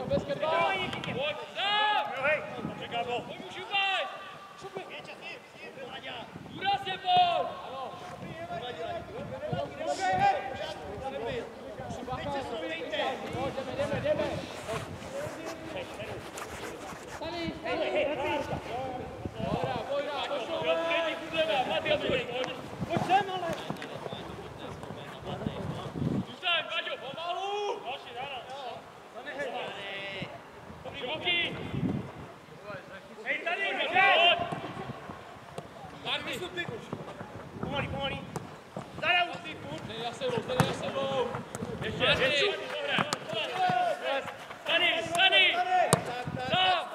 Cabeça que ele Pomalý, pomalý. Zadá už si furt. dej za sebou, dej za sebou. Ještě, ještě, dobré. Stani, stani! Sám!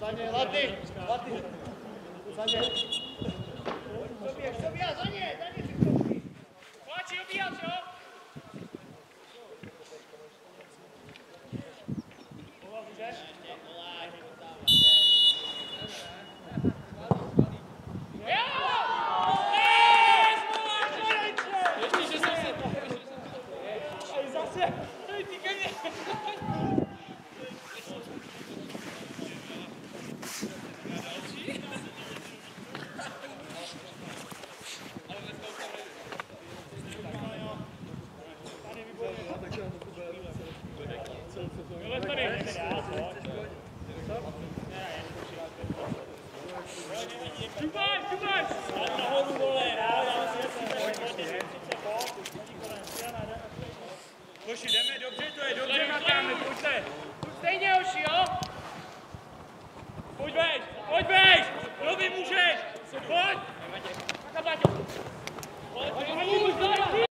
Za ně, Laty. Laty. Dobře to je, dobře Matáme, pojď se. Pojď stejně hoši, jo? Pojď vejš, pojď vejš, lovi můžeš. Pojď. Pojď, pojď.